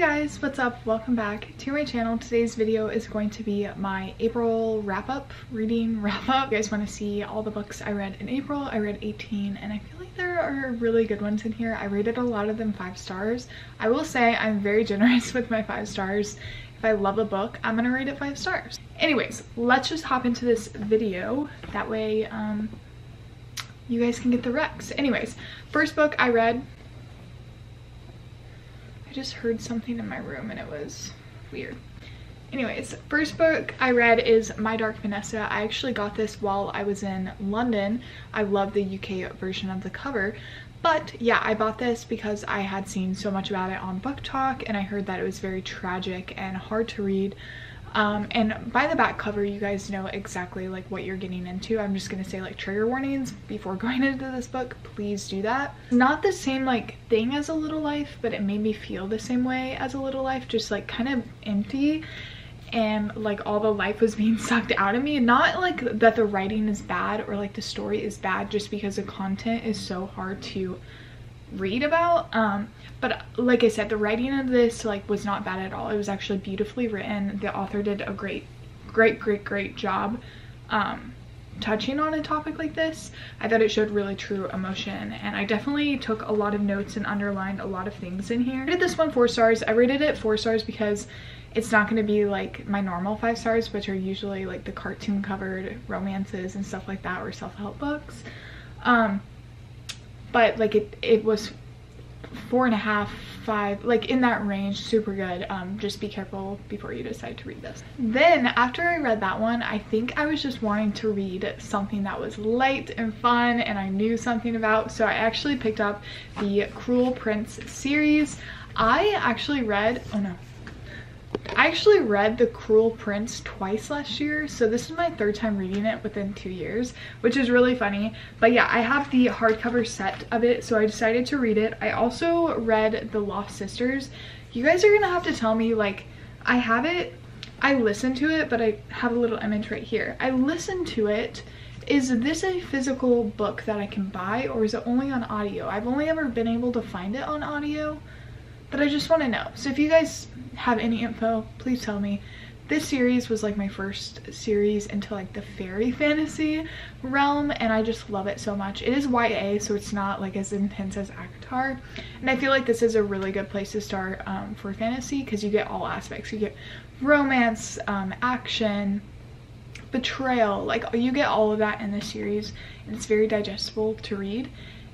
guys, what's up? Welcome back to my channel. Today's video is going to be my April wrap-up, reading wrap-up. You guys want to see all the books I read in April. I read 18 and I feel like there are really good ones in here. I rated a lot of them five stars. I will say I'm very generous with my five stars. If I love a book, I'm gonna rate it five stars. Anyways, let's just hop into this video. That way um, you guys can get the recs. Anyways, first book I read I just heard something in my room and it was weird. Anyways, first book I read is My Dark Vanessa. I actually got this while I was in London. I love the UK version of the cover. But yeah, I bought this because I had seen so much about it on BookTok and I heard that it was very tragic and hard to read. Um, and by the back cover, you guys know exactly like what you're getting into. I'm just gonna say like trigger warnings before going into this book. Please do that. Not the same like thing as A Little Life, but it made me feel the same way as A Little Life, just like kind of empty and like all the life was being sucked out of me. Not like that the writing is bad or like the story is bad just because the content is so hard to read about um but like i said the writing of this like was not bad at all. It was actually beautifully written. The author did a great great great great job um touching on a topic like this. I thought it showed really true emotion and i definitely took a lot of notes and underlined a lot of things in here. I rated this one four stars. I rated it four stars because it's not going to be like my normal five stars which are usually like the cartoon covered romances and stuff like that or self-help books. Um but like it it was four and a half five like in that range super good. Um just be careful before you decide to read this. Then after i read that one i think i was just wanting to read something that was light and fun and i knew something about so i actually picked up the cruel prince series. I actually read oh no actually read The Cruel Prince twice last year, so this is my third time reading it within two years, which is really funny. But yeah, I have the hardcover set of it, so I decided to read it. I also read The Lost Sisters. You guys are gonna have to tell me, like, I have it, I listened to it, but I have a little image right here. I listened to it. Is this a physical book that I can buy, or is it only on audio? I've only ever been able to find it on audio but I just want to know. So if you guys have any info, please tell me. This series was like my first series into like the fairy fantasy realm and I just love it so much. It is YA so it's not like as intense as ACOTAR and I feel like this is a really good place to start um, for fantasy because you get all aspects. You get romance, um, action, betrayal, like you get all of that in this series and it's very digestible to read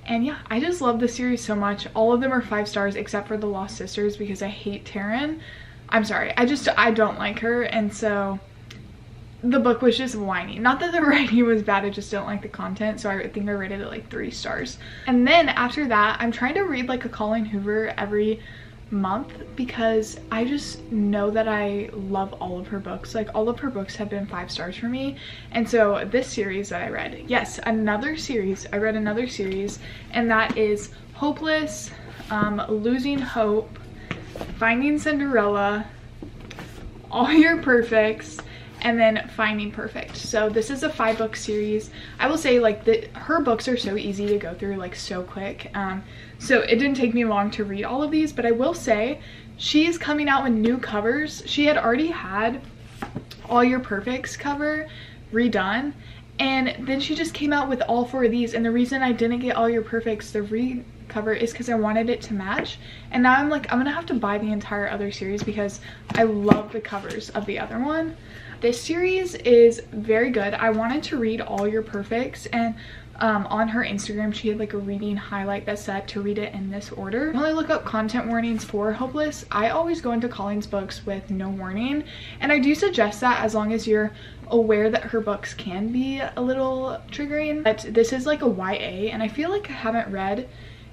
and yeah, I just love the series so much. All of them are five stars except for The Lost Sisters because I hate Taryn. I'm sorry, I just, I don't like her. And so the book was just whiny. Not that the writing was bad, I just don't like the content. So I think I rated it like three stars. And then after that, I'm trying to read like a Colleen Hoover every month because I just know that I love all of her books. Like all of her books have been five stars for me. And so this series that I read, yes, another series, I read another series and that is Hopeless, um, Losing Hope, Finding Cinderella, All Your Perfects, and then Finding Perfect. So this is a five book series. I will say like the, her books are so easy to go through like so quick. Um, so it didn't take me long to read all of these, but I will say she is coming out with new covers. She had already had All Your Perfects cover redone and then she just came out with all four of these and the reason I didn't get All Your Perfects the re cover is because I wanted it to match and now I'm like I'm gonna have to buy the entire other series because I love the covers of the other one this series is very good. I wanted to read all your perfects and um, on her Instagram, she had like a reading highlight that said to read it in this order. When I look up content warnings for Hopeless, I always go into Colleen's books with no warning. And I do suggest that as long as you're aware that her books can be a little triggering. But this is like a YA and I feel like I haven't read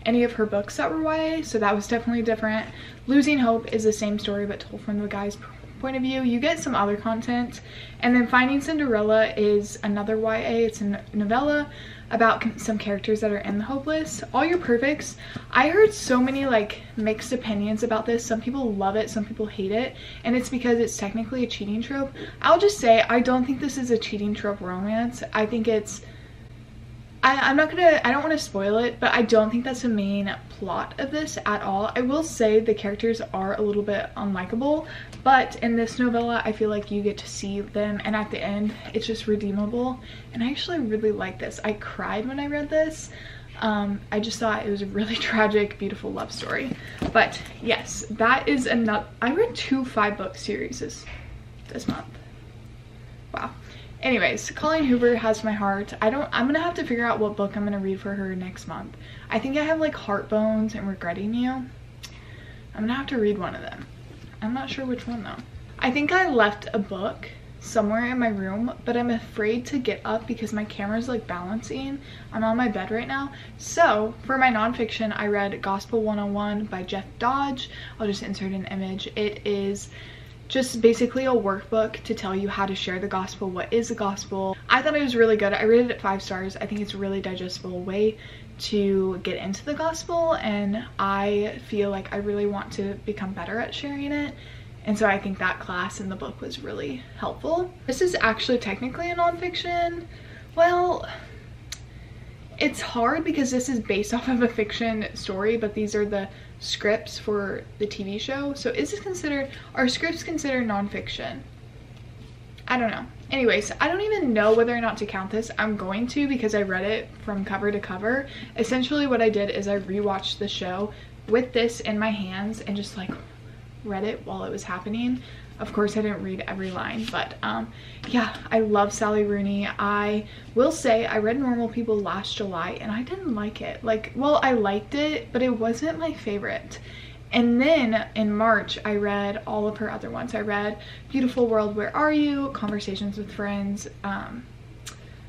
any of her books that were YA, so that was definitely different. Losing Hope is the same story but told from the guy's point of view. You get some other content. And then Finding Cinderella is another YA. It's a novella about some characters that are in the hopeless. All Your Perfects. I heard so many like mixed opinions about this. Some people love it, some people hate it. And it's because it's technically a cheating trope. I'll just say I don't think this is a cheating trope romance. I think it's I, am not gonna, I don't want to spoil it, but I don't think that's the main plot of this at all. I will say the characters are a little bit unlikable, but in this novella, I feel like you get to see them, and at the end, it's just redeemable. And I actually really like this. I cried when I read this. Um, I just thought it was a really tragic, beautiful love story. But yes, that is enough. I read two five book series this month. Wow anyways colleen hoover has my heart. I don't i'm gonna have to figure out what book i'm gonna read for her next month. I think i have like Heart Bones and regretting you. I'm gonna have to read one of them. I'm not sure which one though. I think i left a book somewhere in my room but i'm afraid to get up because my camera's like balancing. I'm on my bed right now. So for my nonfiction i read gospel 101 by jeff dodge. I'll just insert an image. It is just basically a workbook to tell you how to share the gospel, what is the gospel. I thought it was really good. I rated it five stars. I think it's a really digestible way to get into the gospel and I feel like I really want to become better at sharing it. And so I think that class in the book was really helpful. This is actually technically a nonfiction. Well, it's hard because this is based off of a fiction story, but these are the scripts for the TV show. So is this considered, are scripts considered nonfiction? I don't know. Anyways, I don't even know whether or not to count this. I'm going to because I read it from cover to cover. Essentially what I did is I rewatched the show with this in my hands and just like read it while it was happening. Of course, I didn't read every line, but um, yeah, I love Sally Rooney. I will say I read Normal People last July and I didn't like it. Like, well, I liked it, but it wasn't my favorite. And then in March, I read all of her other ones. I read Beautiful World, Where Are You? Conversations with Friends, um,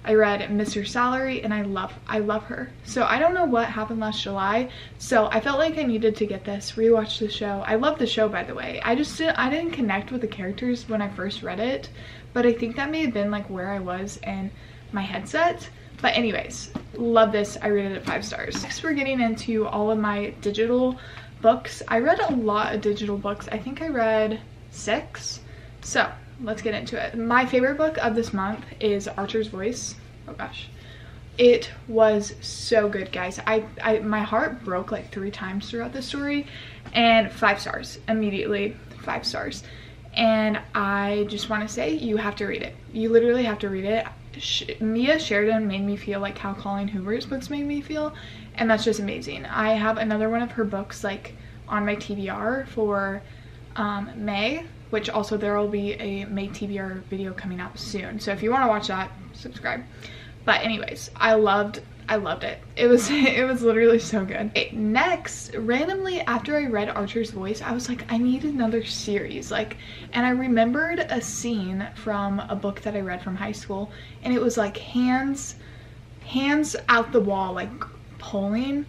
I read Mr. Salary and I love I love her. So I don't know what happened last July. So I felt like I needed to get this, rewatch the show. I love the show by the way. I just didn't I didn't connect with the characters when I first read it, but I think that may have been like where I was in my headset. But anyways, love this. I rated it at five stars. Next we're getting into all of my digital books. I read a lot of digital books. I think I read six. So let's get into it. My favorite book of this month is Archer's Voice. Oh gosh. It was so good, guys. I, I my heart broke like three times throughout the story and five stars immediately, five stars. And I just want to say you have to read it. You literally have to read it. Sh Mia Sheridan made me feel like how Colleen Hoover's books made me feel and that's just amazing. I have another one of her books like on my TBR for um, May which also there will be a May TBR video coming out soon. So if you want to watch that, subscribe. But anyways, I loved I loved it. It was it was literally so good. Okay, next, randomly after I read Archer's Voice, I was like, I need another series. Like, and I remembered a scene from a book that I read from high school, and it was like hands, hands out the wall, like pulling.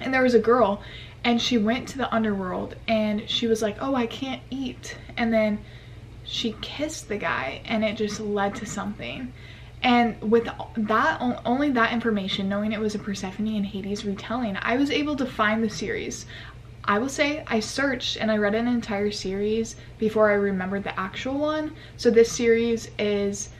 And there was a girl, and she went to the underworld and she was like oh i can't eat. And then she kissed the guy and it just led to something. And with that only that information knowing it was a persephone and hades retelling i was able to find the series. I will say i searched and i read an entire series before i remembered the actual one. So this series is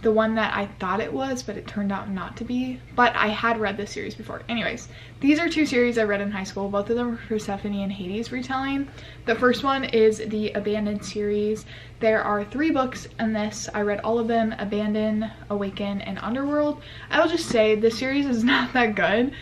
the one that I thought it was, but it turned out not to be. But I had read this series before. Anyways, these are two series I read in high school. Both of them are Persephone and Hades retelling. The first one is the Abandoned series. There are three books in this. I read all of them, Abandon, Awaken, and Underworld. I will just say the series is not that good.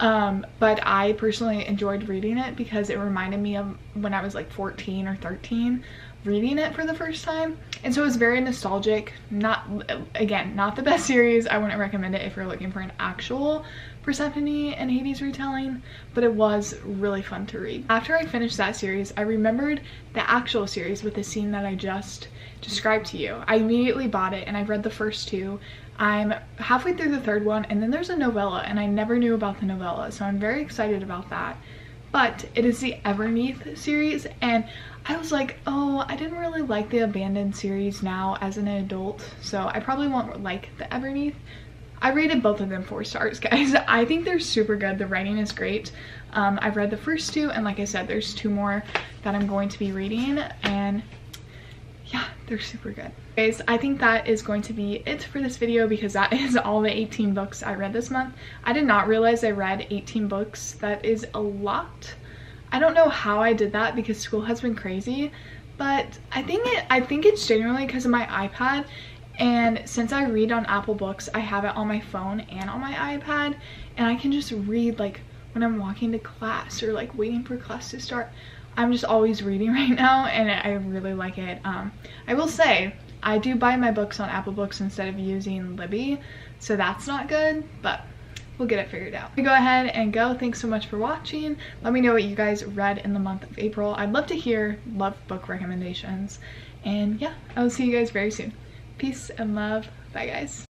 Um, but I personally enjoyed reading it because it reminded me of when I was like 14 or 13 reading it for the first time. And so it was very nostalgic. Not again not the best series. I wouldn't recommend it if you're looking for an actual persephone and hades retelling but it was really fun to read. After i finished that series i remembered the actual series with the scene that i just described to you. I immediately bought it and i've read the first two. I'm halfway through the third one and then there's a novella and i never knew about the novella so i'm very excited about that but it is the Everneath series and I was like, oh, I didn't really like the Abandoned series now as an adult, so I probably won't like the Everneath. I rated both of them four stars, guys. I think they're super good. The writing is great. Um, I've read the first two, and like I said, there's two more that I'm going to be reading, and they're super good. Guys, I think that is going to be it for this video because that is all the 18 books I read this month. I did not realize I read 18 books. That is a lot. I don't know how I did that because school has been crazy, but I think it I think it's generally because of my iPad and since I read on Apple Books, I have it on my phone and on my iPad and I can just read like when I'm walking to class or like waiting for class to start. I'm just always reading right now and I really like it. Um, I will say, I do buy my books on Apple Books instead of using Libby, so that's not good, but we'll get it figured out. We go ahead and go. Thanks so much for watching. Let me know what you guys read in the month of April. I'd love to hear love book recommendations. And yeah, I will see you guys very soon. Peace and love. Bye guys.